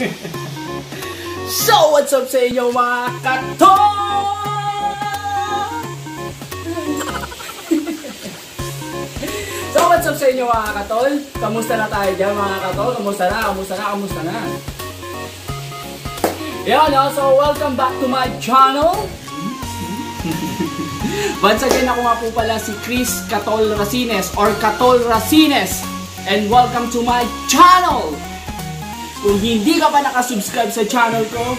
so, what's up sa inyo mga katol? so, what's up sa inyo mga katol? Kamusta na tayo dyan mga katol? Kamusta na? Kamusta na? Kamusta na? Yan, so welcome back to my channel. Once again, ako nga po pala si Chris Catol Racines or Catol Racines. And welcome to my channel! Kung hindi ka pa nakasubscribe sa channel ko,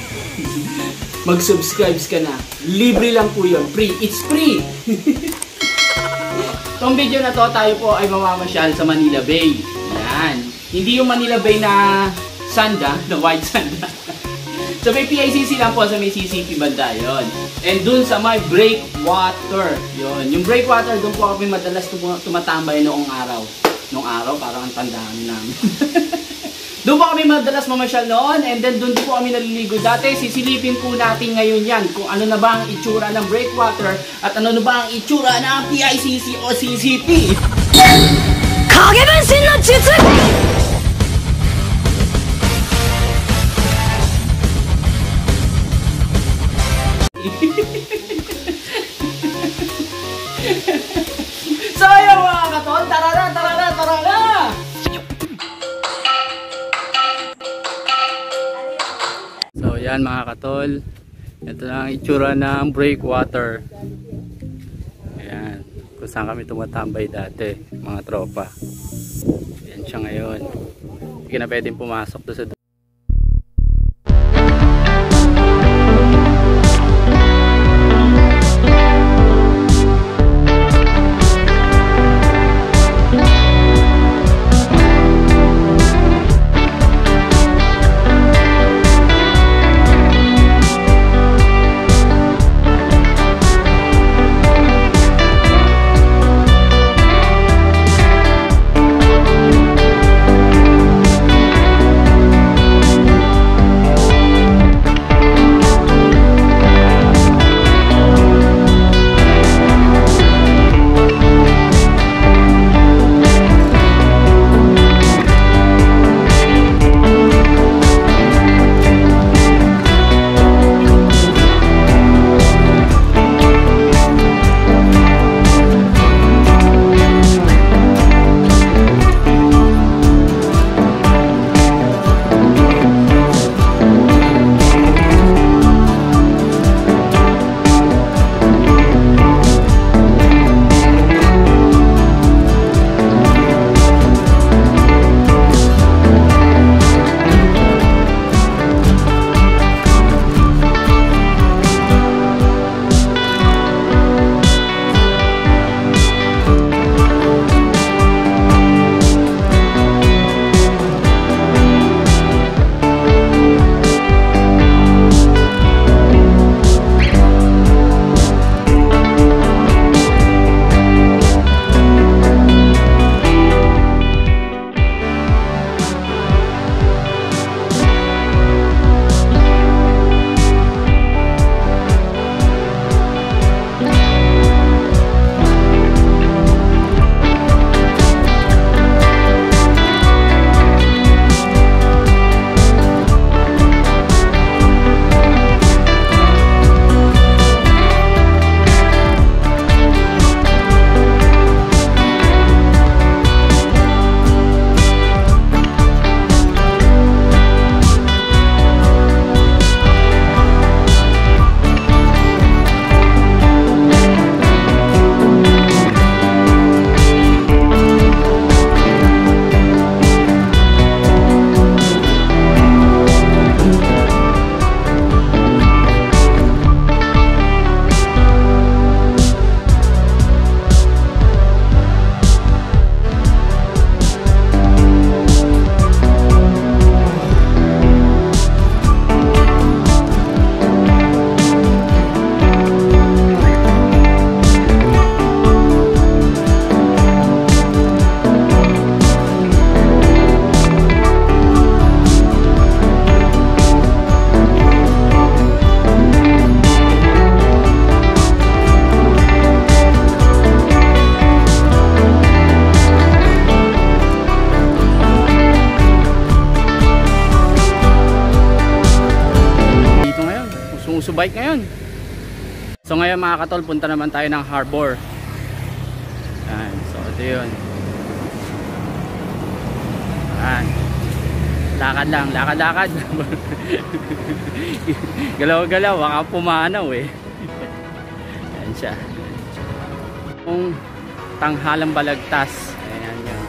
mag-subscribe ka na. Libre lang po yun. Free. It's free! Itong video na to, tayo po ay mamamasyal sa Manila Bay. Yan. Hindi yung Manila Bay na sanda, the white sanda. Sa may PICC lang po, sa may CCP banda yon. And dun sa may breakwater, yon. Yung breakwater, dun po kami madalas tum tumatambay noong araw. Noong araw, parang ang tandaan namin. Doon po kami madalas mamasyal noon and then doon po kami naliligo dati. Sisilipin po natin ngayon yan kung ano na ba ang itsura ng breakwater at ano na ba ang itsura ng PICC o CCP. Kagebenshin no Jutsu! Yan mga katol, ito na ang itsura ng breakwater. Ayan, kung saan kami tumatambay dati, mga tropa. Yan siya ngayon. Hindi na pwedeng pumasok doon sa subike ngayon. So ngayon mga katol, punta naman tayo ng harbor. Yan. So ito yun. Yan. Lakad lang, lakad-lakad. Galaw-galaw, baka pumanaw eh. Yan siya. Kung tanghalang balagtas. Ayan yan.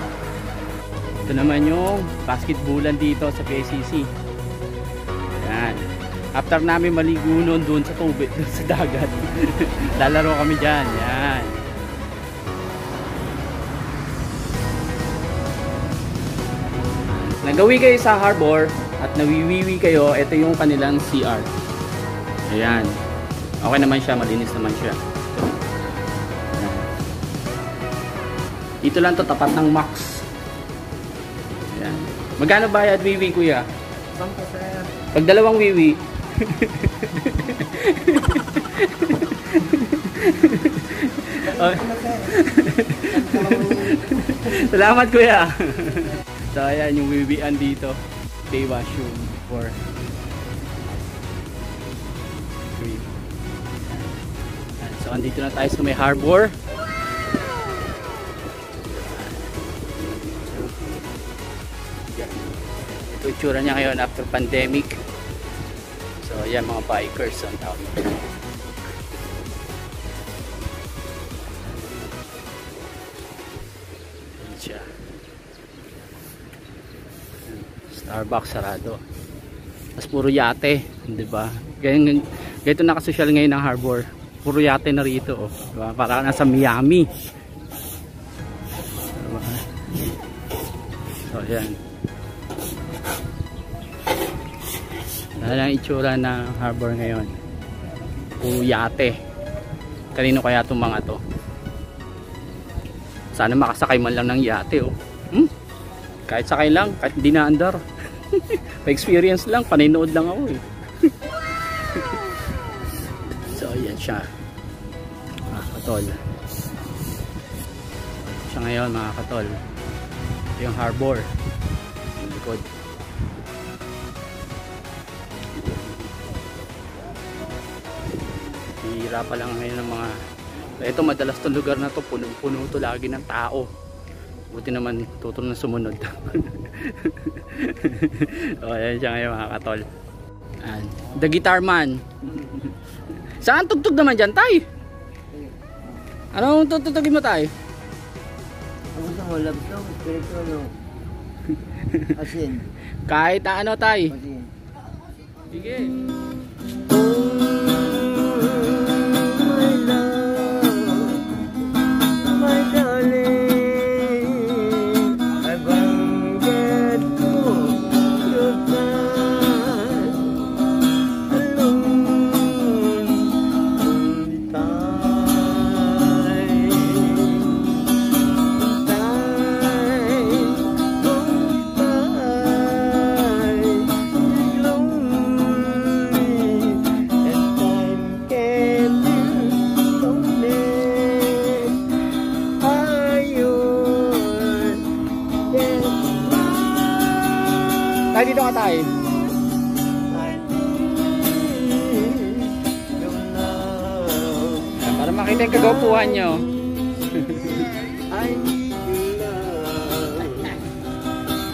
Ito naman yung basketballan dito sa PCC. After namin maligo noon doon sa tubig, sa dagat. Lalaro kami dyan. Yan. Nagawi kayo sa harbor at nawiwiwi kayo, ito yung kanilang CR. Ayan. Okay naman siya, malinis naman siya. Ayan. Dito lang to tapat ng max. Ayan. Magkano bayad wiwi kuya? Bangka sir. Pag dalawang wiwi. Salamat kuya. so ayan yung wiwian dito. Day wash yung for So andito na tayo sa may harbor. Ito yung tsura niya ngayon after pandemic. Ayan mga bikers ang tawag nila. Ayan siya. Starbucks sarado. Tapos puro yate, di ba? Ganyan, ganito nakasosyal ngayon ng harbor. Puro yate na rito, oh. Di ba? Para nasa Miami. Diba? So, ayan. Ano lang itsura ng harbor ngayon? Puro yate. Kanino kaya itong mga to? Sana makasakay man lang ng yate, oh. Hmm? Kahit sakay lang, kahit hindi na andar. Pa-experience lang, paninood lang ako eh. so, ayan siya. Mga katol. Siya ngayon mga katol. Ito yung harbor. Yung likod. Hira pa lang ngayon ng mga ito madalas tong lugar na to punong-puno to lagi ng tao buti naman tutol na sumunod o ayan siya ngayon mga katol Ayan. the guitar man saan tugtog naman dyan tay? anong tutugtogin mo tay? Ang gusto mo, love song, spiritual? Asin. kahit ano tay Asin. sige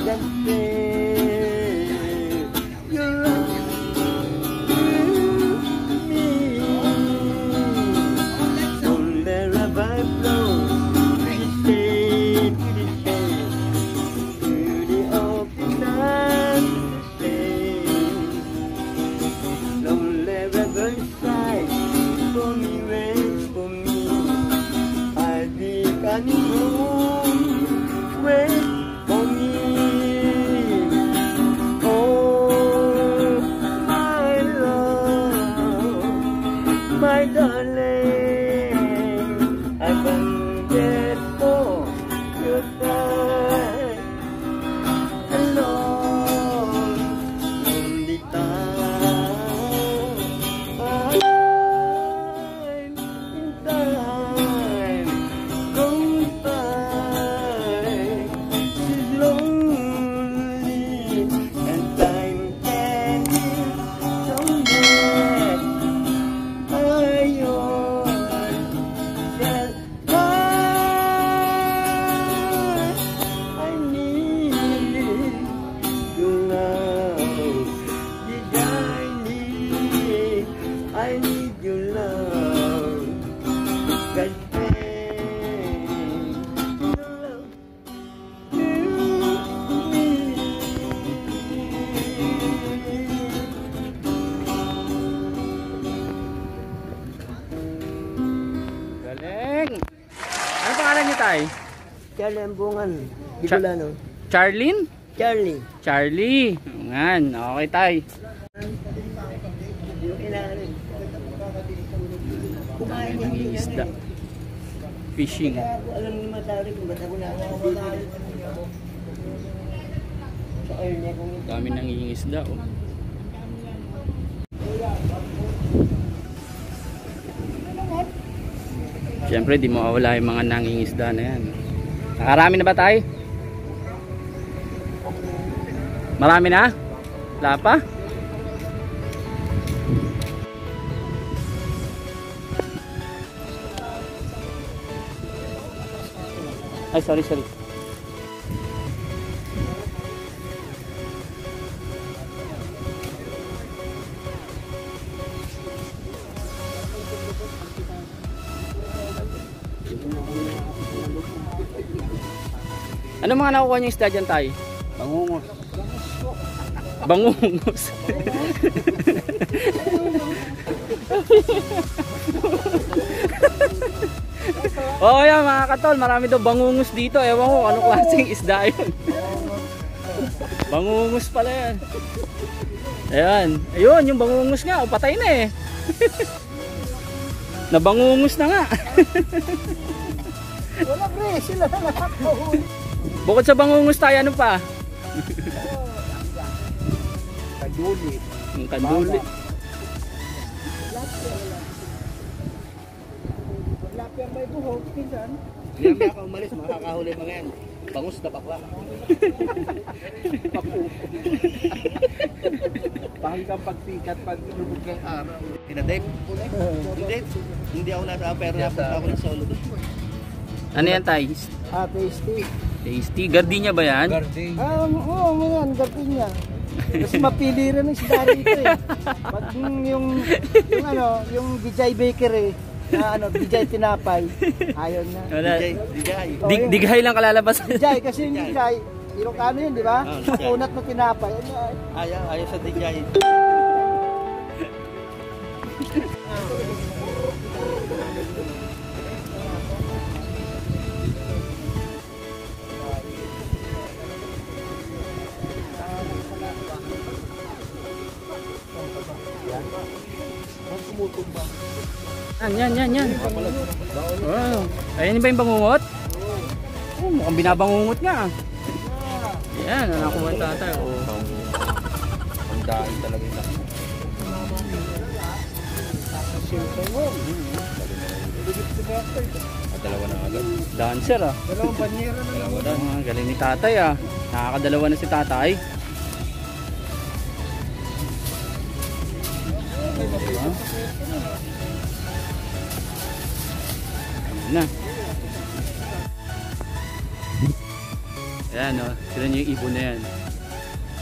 that. Charlie ang bungan. Di Char-? Charlene? Charlie. Charlie. Ngan, okay tay. Kumain niya. Nangingisda. Fishing. Alam ni Matari kung ba't ako kung Dami nangingisda oh. Siyempre, di mawawala yung mga nangingisda na yan. Nakarami na ba tayo? Marami na? Wala pa? Ay, sorry, sorry. Ano mga nakukuha niyo isda dyan tayo? Bangungot. Bangungus. oh yan mga katol, marami daw bangungus dito. Ewan ko anong klaseng isda yun. bangungus pala yan. Ayan. Ayun, yung bangungus nga. O, patay na eh. Nabangungus na nga. Wala pre, sila na nakakahuli. Bukod sa bangungus tayo, ano pa? Kaduli. Yung kanduli. Lapya may buhok, pinsan. Hindi na ako umalis, makakahuli mga yan. Bangus na bakla. Pahanggang pagsikat pag lubog ng araw. Pinadip. Hindi. Hindi ako nasa pero napunta ako ng solo doon. Ano yan tayo? Ah, tasty. Tasty. Gardenia ba yan? Ah, oo, mga yan, dating niya. Kasi mapili rin ang isda rito eh. Pag yung, yung, yung ano, yung DJ Baker eh, na ano, DJ Tinapay, ayaw na. Wala. DJ, DJ. Oh, Dig yun. dighay lang kalalabas. DJ, kasi yung DJ, Ilocano yun, di ba? DJ. Kunat na tinapay. Ano, ay, Ayaw, ayaw sa DJ. Yan, yan, yan, yan. Wow. Ayan ba yung bangungot? Oh, mukhang binabangungot nga. Yan, anak ko ang tatay. Oh. Ang daan talaga laki. At dalawa na agad. Dancer ah. dalawang banyera na lang. Ah, galing ni tatay ah. Nakakadalawa na si tatay. Diba? Na. Ayan o, sila niyo yung ibon na yan.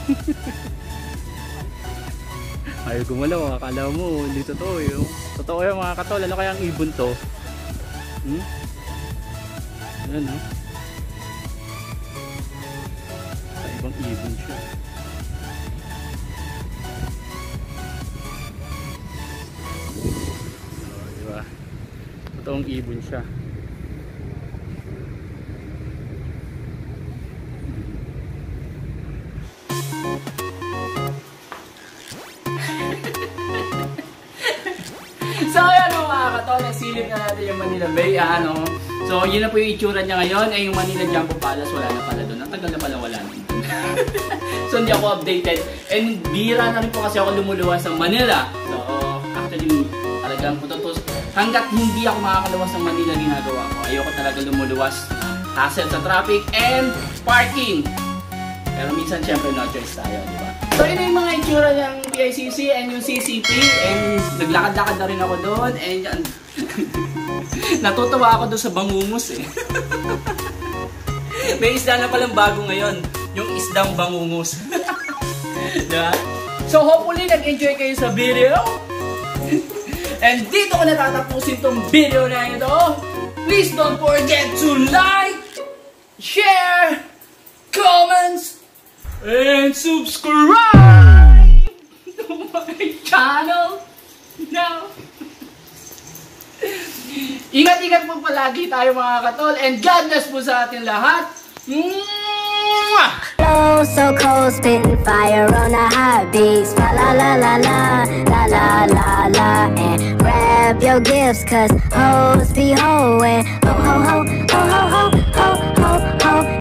Ayaw gumalaw, akala mo, hindi totoo yun. Totoo yan mga katol, ano kaya ang ibon to? Hmm? Ayan o. Ibang ibon siya. Totoong ibon siya. So ayan o mga katol, nasilip na natin yung Manila Bay, ah, ano. So yun na po yung itsura niya ngayon, ay yung Manila Jumbo Palace, wala na pala doon. Ang tagal na pala wala na. so hindi ako updated. And bira na rin po kasi ako lumuluwas sa Manila. Hanggat hindi ako makakaluwas ng Manila ginagawa ko, ayoko talaga lumuluwas. Hassle sa traffic and parking. Pero minsan syempre no choice tayo, di ba? So yun yung mga itsura ng PICC and yung CCP and naglakad-lakad na rin ako doon and yan. Natutuwa ako doon sa bangungus eh. May isda na palang bago ngayon, yung isdang bangungus. diba? So hopefully nag-enjoy kayo sa video. And dito ko natatapusin tong video na ito. Please don't forget to like, share, comments, and subscribe to my channel now. Ingat-ingat po palagi tayo mga katol and God bless po sa ating lahat. Mwah! So cold, spitting fire on the hot beats. La la la la la, la la la la. And grab your gifts, cause hoes be hoeing. Ho ho ho, ho ho ho.